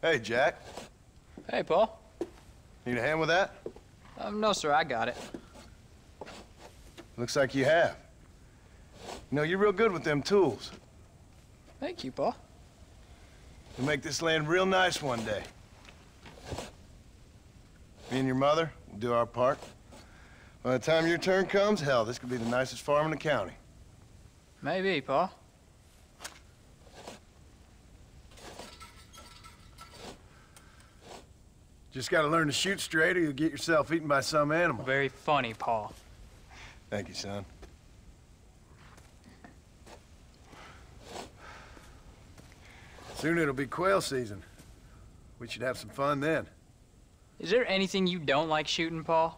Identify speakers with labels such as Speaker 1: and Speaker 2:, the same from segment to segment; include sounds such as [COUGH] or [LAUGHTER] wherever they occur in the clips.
Speaker 1: Hey, Jack.
Speaker 2: Hey, Pa.
Speaker 1: Need a hand with that?
Speaker 2: Um, no, sir, I got it.
Speaker 1: Looks like you have. You know, you're real good with them tools.
Speaker 2: Thank you, Pa.
Speaker 1: You'll make this land real nice one day. Me and your mother will do our part. By the time your turn comes, hell, this could be the nicest farm in the county.
Speaker 2: Maybe, Pa.
Speaker 1: Just gotta learn to shoot straight or you'll get yourself eaten by some animal.
Speaker 2: Very funny, Pa.
Speaker 1: Thank you, son. Soon it'll be quail season. We should have some fun then.
Speaker 2: Is there anything you don't like shooting, Pa?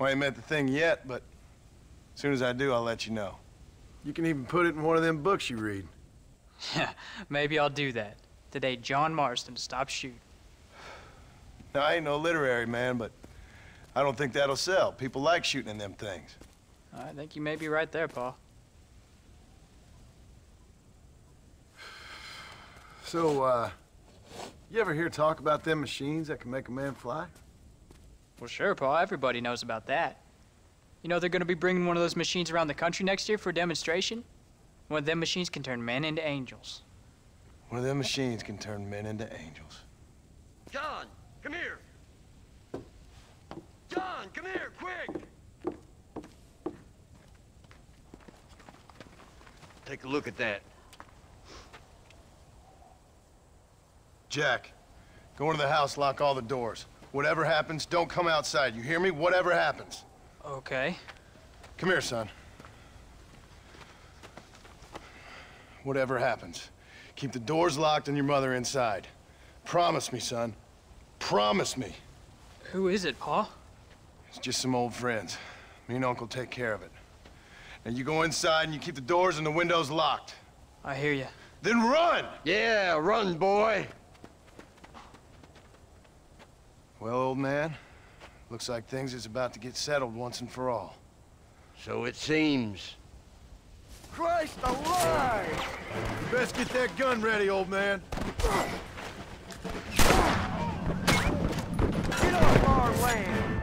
Speaker 1: Well, I ain't met the thing yet, but as soon as I do, I'll let you know. You can even put it in one of them books you read.
Speaker 2: Yeah, [LAUGHS] maybe I'll do that. Today, John Marston to stop shooting.
Speaker 1: Now, I ain't no literary man, but I don't think that'll sell. People like shooting in them things.
Speaker 2: I think you may be right there, Pa.
Speaker 1: So, uh, you ever hear talk about them machines that can make a man fly?
Speaker 2: Well, sure, Pa. Everybody knows about that. You know they're going to be bringing one of those machines around the country next year for a demonstration? One of them machines can turn men into angels.
Speaker 1: One of them machines can turn men into angels.
Speaker 3: John, come here. John, come here, quick. Take a look at that.
Speaker 1: Jack, go into the house, lock all the doors. Whatever happens, don't come outside. You hear me? Whatever happens.
Speaker 2: Okay.
Speaker 1: Come here, son. Whatever happens, keep the doors locked and your mother inside. Promise me, son. Promise me.
Speaker 2: Who is it, Pa?
Speaker 1: It's just some old friends. Me and Uncle take care of it. Now you go inside and you keep the doors and the windows locked.
Speaker 2: I hear you.
Speaker 1: Then run!
Speaker 3: Yeah, run, boy.
Speaker 1: Well, old man, looks like things is about to get settled once and for all.
Speaker 3: So it seems.
Speaker 1: Christ alive! You best get that gun ready, old man.
Speaker 3: Get off our land!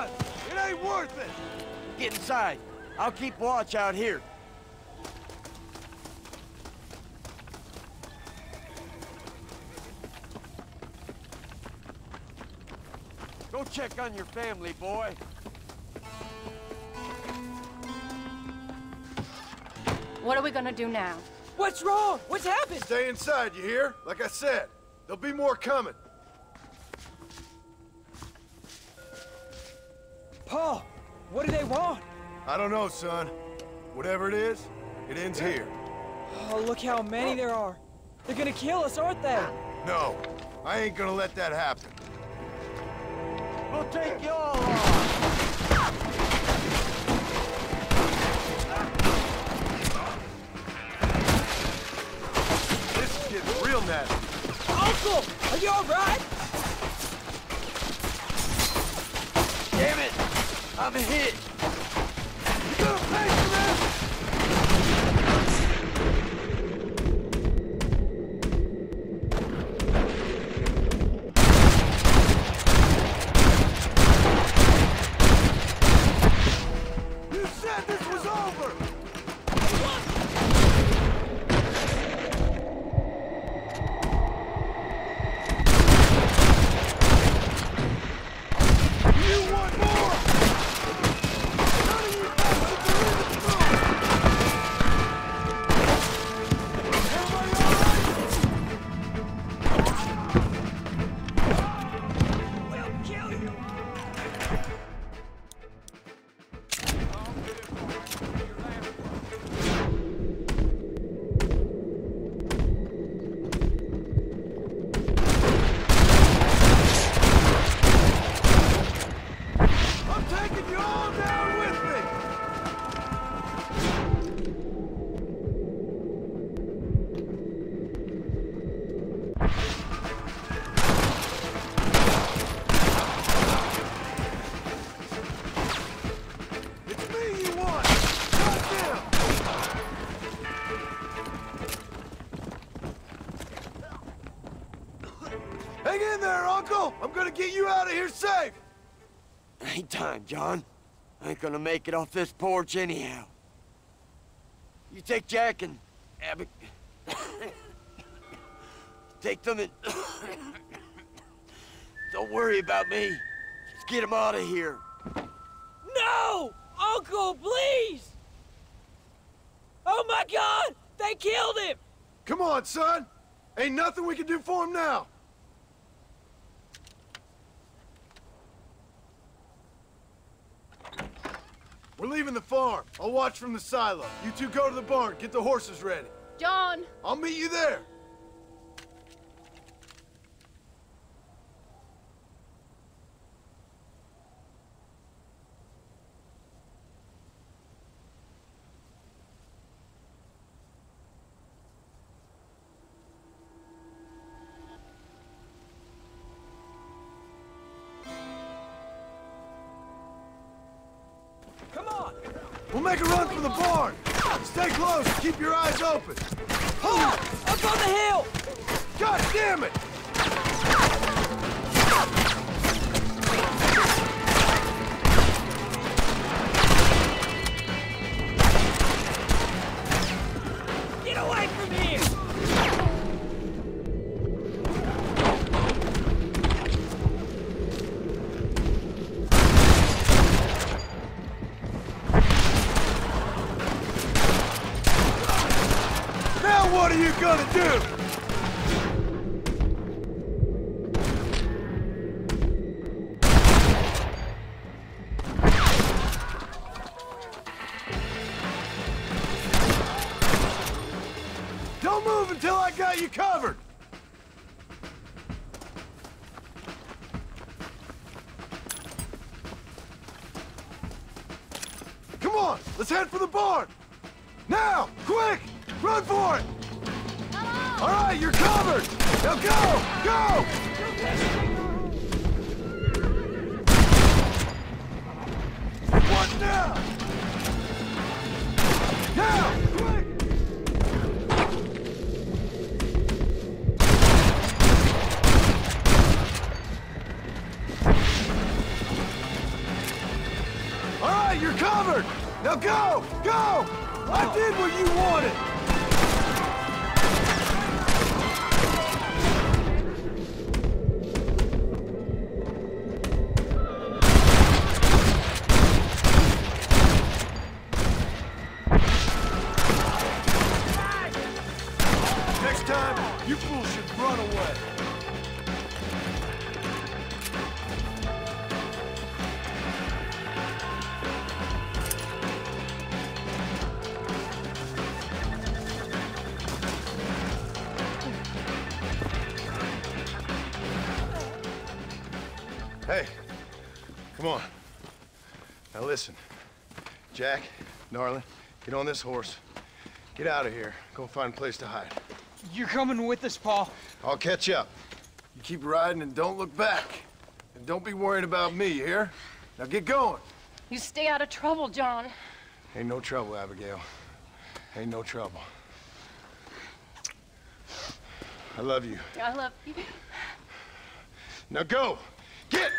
Speaker 1: Drop! It ain't worth it!
Speaker 3: Get inside. I'll keep watch out here. Go check on your family, boy.
Speaker 4: What are we gonna do now?
Speaker 5: What's wrong? What's happened?
Speaker 1: Stay inside, you hear? Like I said, there'll be more coming.
Speaker 5: What do want?
Speaker 1: I don't know, son. Whatever it is, it ends here.
Speaker 5: Oh, look how many there are. They're gonna kill us, aren't they?
Speaker 1: No, I ain't gonna let that happen.
Speaker 3: We'll take you all on.
Speaker 1: This is getting real nasty.
Speaker 5: Uncle, are you all right?
Speaker 3: Damn it! I'm hit.
Speaker 1: Get you out of here safe!
Speaker 3: Ain't time, John. I ain't gonna make it off this porch anyhow. You take Jack and Abby. take them and. Don't worry about me. Just get them out of here.
Speaker 5: No! Uncle, please! Oh my god! They killed him!
Speaker 1: Come on, son! Ain't nothing we can do for him now! We're leaving the farm. I'll watch from the silo. You two go to the barn, get the horses ready.
Speaker 4: John!
Speaker 1: I'll meet you there. We'll make a run for the barn. Stay close. Keep your eyes open.
Speaker 5: Halt! Up on the hill!
Speaker 1: God damn it! Don't move until I got you covered! Come on, let's head for the barn! Now! Quick! Run for it! All right, you're covered! Now go! Go! Hey, come on. Now listen. Jack, darling, get on this horse. Get out of here. Go find a place to hide.
Speaker 2: You're coming with us, Pa.
Speaker 1: I'll catch up. You keep riding and don't look back. And don't be worried about me, you hear? Now get going.
Speaker 4: You stay out of trouble, John.
Speaker 1: Ain't no trouble, Abigail. Ain't no trouble. I love you.
Speaker 4: I love you.
Speaker 1: Now go! Get!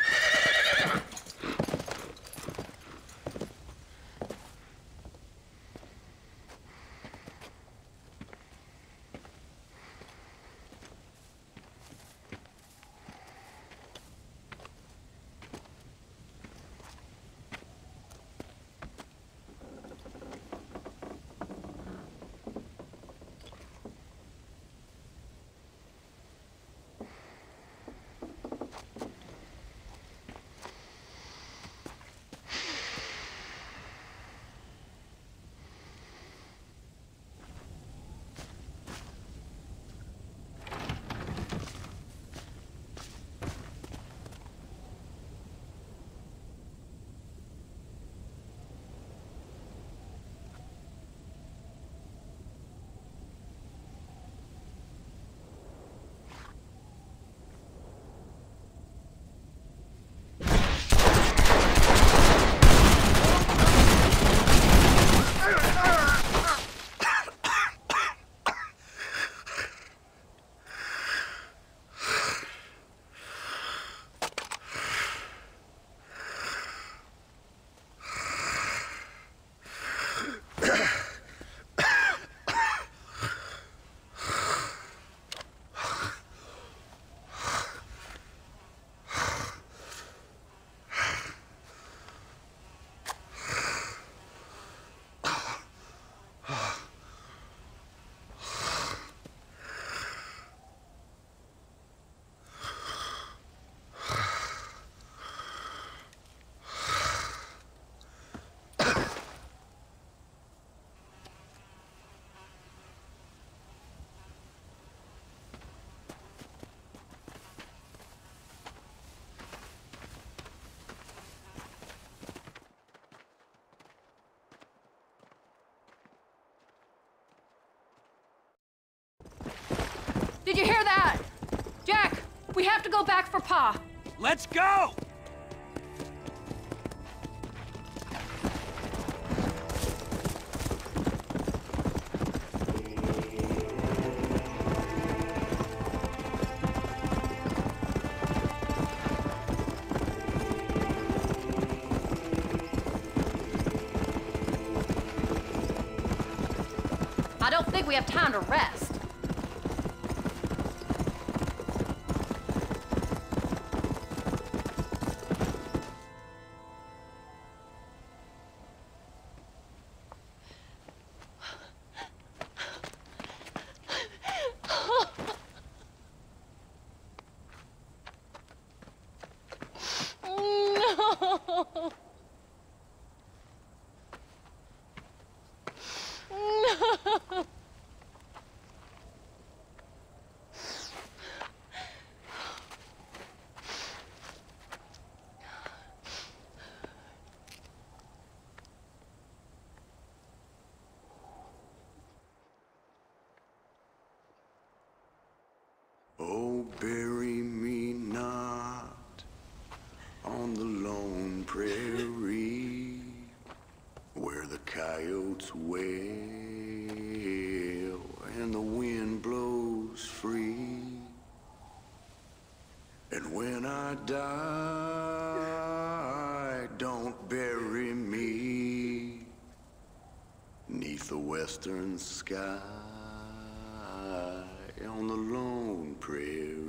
Speaker 4: We have to go back for Pa.
Speaker 5: Let's go!
Speaker 4: I don't think we have time to rest.
Speaker 6: Oh, bury me not on the lone prairie where the coyotes wail and the wind blows free. And when I die, don't bury me neath the western sky on the lone prairie.